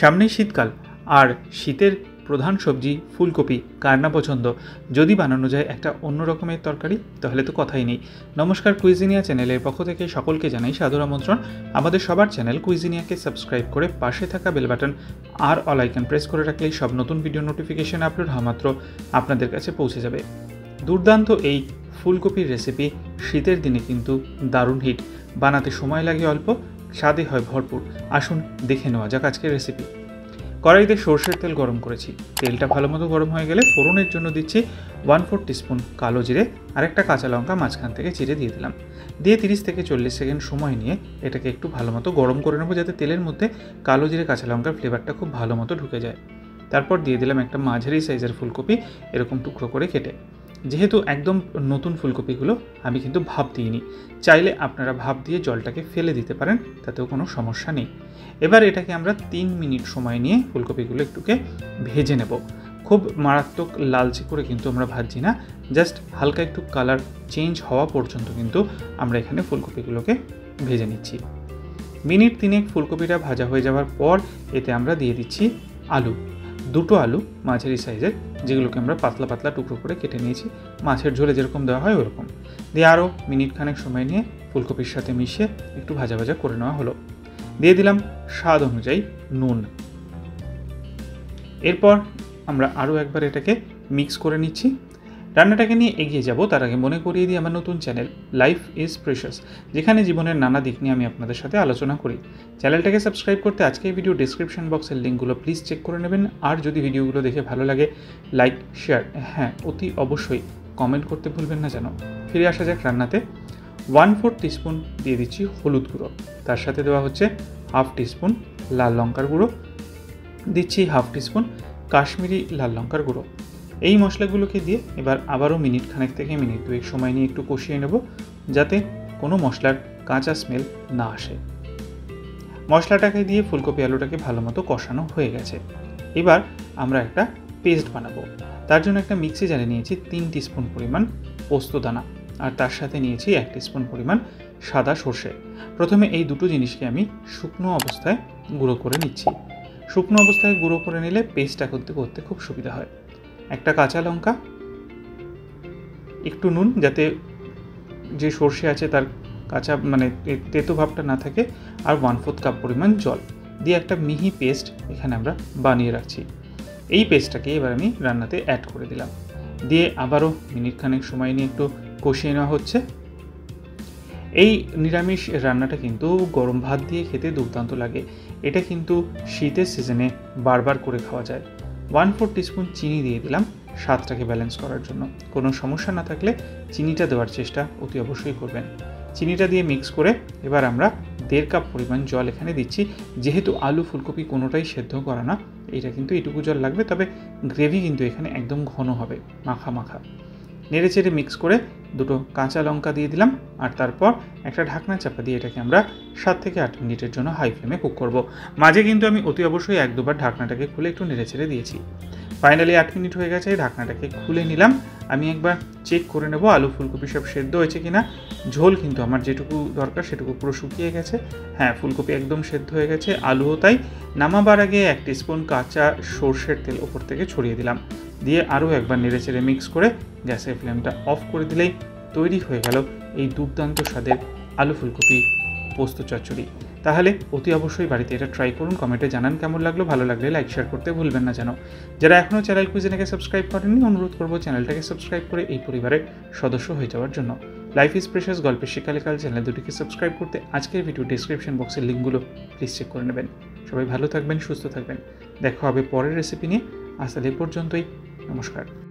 সামনেই শীতকাল, আর শীতের প্রধান সবজি ফুলকপি, কার না পছন্দ? যদি বানানো যায় একটা অন্য রকমের তরকারি, তাহলে তো কথাই নেই। নমস্কার কুইজিনিয়া চ্যানেলের পক্ষ থেকে সকলকে জানাই সাদর আমন্ত্রণ। আমাদের সবার চ্যানেল কুইজিনিয়াকে সাবস্ক্রাইব করে পাশে থাকা বেল বাটন আর অল আইকন প্রেস করে রাখলেই সব নতুন ভিডিও নোটিফিকেশন আপলোড হওয়া মাত্র আপনাদের কাছে পৌঁছে যাবে। দুর্দান্ত এই ফুলকপির রেসিপি শীতের দিনে কিন্তু দারুণ হিট। বানাতে সময় লাগে অল্প স্বাদে হয় ভরপুর। আসুন দেখে নেওয়া যাক আজকের রেসিপি কড়াইতে সর্ষের তেল গরম করেছি। তেলটা ভালো মতো গরম হয়ে গেলে ফোড়নের জন্য দিচ্ছি ওয়ান ফোর টিস্পুন কালো জিরে আর একটা কাঁচা লঙ্কা মাঝখান থেকে চিরে দিয়ে দিলাম। দিয়ে তিরিশ থেকে চল্লিশ সেকেন্ড সময় নিয়ে এটাকে একটু ভালো মতো গরম করে নেব যাতে তেলের মধ্যে কালো জিরে, কাঁচা লঙ্কার ফ্লেভারটা খুব ভালো মতো ঢুকে যায়। তারপর দিয়ে দিলাম একটা মাঝারি সাইজের ফুলকপি, এরকম টুকরো করে কেটে। যেহেতু একদম নতুন ফুলকপিগুলো আমি কিন্তু ভাপ দিইনি। চাইলে আপনারা ভাপ দিয়ে জলটাকে ফেলে দিতে পারেন, তাতেও কোনো সমস্যা নেই। এবার এটাকে আমরা তিন মিনিট সময় নিয়ে ফুলকপিগুলো একটুকে ভেজে নেব। খুব মারাত্মক লালচে করে কিন্তু আমরা ভাজছি না, জাস্ট হালকা একটু কালার চেঞ্জ হওয়া পর্যন্ত কিন্তু আমরা এখানে ফুলকপিগুলোকে ভেজে নিচ্ছি। মিনিট তিনেক ফুলকপিটা ভাজা হয়ে যাওয়ার পর এতে আমরা দিয়ে দিচ্ছি আলু। দুটো আলু মাঝারি সাইজের, যেগুলোকে আমরা পাতলা পাতলা টুকরো করে কেটে নিয়েছি। মাছের ঝোলে যেরকম দেওয়া হয় ওরকম। দিয়ে আরও মিনিট খানেক সময় নিয়ে ফুলকপির সাথে মিশিয়ে একটু ভাজা ভাজা করে নেওয়া হলো। দিয়ে দিলাম স্বাদ অনুযায়ী নুন। এরপর আমরা আরও একবার এটাকে মিক্স করে নিচ্ছি। রান্নাটাকে নিয়ে এগিয়ে যাব। তার আগে মনে করিয়ে দিই আমার নতুন চ্যানেল লাইফ ইজ প্রেশাস যেখানে জীবনের নানা দিক নিয়ে আমি আপনাদের সাথে আলোচনা করি। চ্যানেলটাকে সাবস্ক্রাইব করতে আজকে ভিডিও ডিসক্রিপশন বক্সের লিঙ্কগুলো প্লিজ চেক করে নেবেন। আর যদি ভিডিওগুলো দেখে ভালো লাগে লাইক শেয়ার হ্যাঁ অতি অবশ্যই কমেন্ট করতে ভুলবেন না যেন। ফিরে আসা যাক রান্নাতে। ওয়ান ফোর টিস্পুন দিয়ে দিচ্ছি হলুদ গুঁড়ো। তার সাথে দেওয়া হচ্ছে হাফ টিস্পুন লাল লঙ্কার গুঁড়ো। দিচ্ছি হাফ টিস্পুন কাশ্মীরি লাল লঙ্কার গুঁড়ো। এই মশলাগুলোকে দিয়ে এবার আবারও মিনিট খানেক থেকে মিনিট দুয়েক সময় নিয়ে একটু কষিয়ে নেব, যাতে কোনো মশলার কাঁচা স্মেল না আসে। মশলাটাকে দিয়ে ফুলকপি আলুটাকে ভালো মতো কষানো হয়ে গেছে। এবার আমরা একটা পেস্ট বানাবো। তার জন্য একটা মিক্সি জারে নিয়েছি তিন টিস্পুন পরিমাণ পোস্ত দানা, আর তার সাথে নিয়েছি এক টিস্পুন পরিমাণ সাদা সর্ষে। প্রথমে এই দুটো জিনিসকে আমি শুকনো অবস্থায় গুঁড়ো করে নিচ্ছি। শুকনো অবস্থায় গুঁড়ো করে নিলে পেস্টটা করতে করতে খুব সুবিধা হয়। একটা কাঁচা লঙ্কা, একটু নুন যাতে যে সর্ষে আছে তার কাঁচা মানে তেতো ভাবটা না থাকে, আর ওয়ান ফোর্থ কাপ পরিমাণ জল। দিয়ে একটা মিহি পেস্ট এখানে আমরা বানিয়ে রাখছি। এই পেস্টটাকে এবার আমি রান্নাতে অ্যাড করে দিলাম। দিয়ে আবারও মিনিট খানেক সময় নিয়ে একটু কষিয়ে নেওয়া হচ্ছে। এই নিরামিষ রান্নাটা কিন্তু গরম ভাত দিয়ে খেতে দুর্দান্ত লাগে। এটা কিন্তু শীতের সিজনে বারবার করে খাওয়া যায়। ওয়ান ফোর টিস্পুন চিনি দিয়ে দিলাম। স্বাদটাকে ব্যালেন্স করার জন্য। কোনো সমস্যা না থাকলে চিনিটা দেওয়ার চেষ্টা অতি অবশ্যই করবেন। চিনিটা দিয়ে মিক্স করে এবার আমরা দেড় কাপ পরিমাণ জল এখানে দিচ্ছি। যেহেতু আলু ফুলকপি কোনোটাই সেদ্ধ করা না, এটা কিন্তু এটুকু জল লাগবে, তবে গ্রেভি কিন্তু এখানে একদম ঘন হবে, মাখা মাখা। নেড়ে চেড়ে মিক্স করে দুটো কাঁচা লঙ্কা দিয়ে দিলাম আর তারপর একটা ঢাকনা চাপা দিয়ে এটাকে আমরা সাত থেকে আট মিনিটের জন্য হাই ফ্লেমে কুক করব। মাঝে কিন্তু আমি অতি অবশ্যই এক দুবার ঢাকনাটাকে খুলে একটু নেড়ে ছেড়ে দিয়েছি। ফাইনালি আট মিনিট হয়ে গেছে ঢাকনাটাকে খুলে নিলাম। আমি একবার চেক করে নেব আলু ফুলকপি সব সেদ্ধ হয়েছে কিনা। ঝোল কিন্তু আমার যেটুকু দরকার সেটুকু পুরো শুকিয়ে গেছে। হ্যাঁ ফুলকপি একদম সেদ্ধ হয়ে গেছে, আলুও তাই। নামাবার আগে এক স্পুন কাঁচা সর্ষের তেল ওপর থেকে ছড়িয়ে দিলাম। দিয়ে আরও একবার নেড়ে চেড়ে মিক্স করে গ্যাসের ফ্লেমটা অফ করে দিলেই তৈরি হয়ে গেল এই দুর্দান্ত স্বাদের আলু ফুলকপি পোস্ত চচ্চড়ি। তাহলে অতি অবশ্যই বাড়িতে এটা ট্রাই করুন কমেন্টে জানান কেমন লাগল, ভালো লাগলে লাইক শেয়ার করতে ভুলবেন না যেন। যারা এখনও চ্যানেল কুইজেনাকে সাবস্ক্রাইব করেননি, অনুরোধ করব চ্যানেলটাকে সাবস্ক্রাইব করে এই পরিবারের সদস্য হয়ে যাওয়ার জন্য। লাইফ ইজ প্রেশাস গল্পের শিকালিকাল চ্যানেল দুটিকে সাবস্ক্রাইব করতে আজকের ভিডিও ডিসক্রিপশন বক্সের লিঙ্কগুলো প্লিজ চেক করে নেবেন। সবাই ভালো থাকবেন, সুস্থ থাকবেন। দেখা হবে পরের রেসিপি নিয়ে। তাহলে পর্যন্তই, নমস্কার।